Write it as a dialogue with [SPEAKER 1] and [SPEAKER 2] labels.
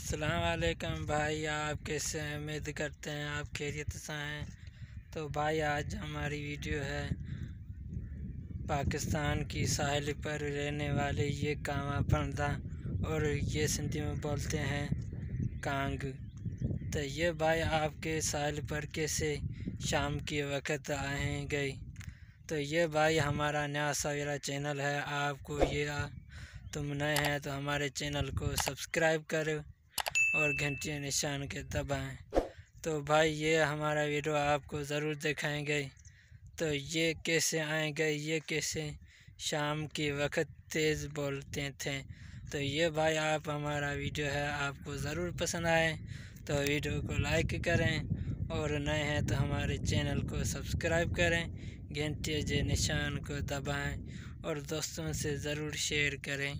[SPEAKER 1] अस्सलाम वालेकुम भाई, आप कैसे हैं? उम्मीद करते हैं आप खैरियत से हैं। तो भाई, आज हमारी वीडियो है पाकिस्तान की साहिल पर रहने वाले ये कामा पंदा और ये सिंधी में बोलते हैं कांग। तो ये भाई, आपके साहिल पर कैसे शाम के वक्त आए गए? तो ये भाई, हमारा नया सवेरा चैनल है, आपको ये तुम नए हैं तो हमारे चैनल को सब्सक्राइब करो। और घंटी निशान के दबाएँ। तो भाई, ये हमारा वीडियो आपको ज़रूर दिखाएँगे। तो ये कैसे आएँगे, ये कैसे शाम के वक्त तेज़ बोलते थे। तो ये भाई, आप हमारा वीडियो है, आपको ज़रूर पसंद आए। तो वीडियो को लाइक करें और नए हैं तो हमारे चैनल को सब्सक्राइब करें घंटे जे निशान को दबाएँ और दोस्तों से ज़रूर शेयर करें।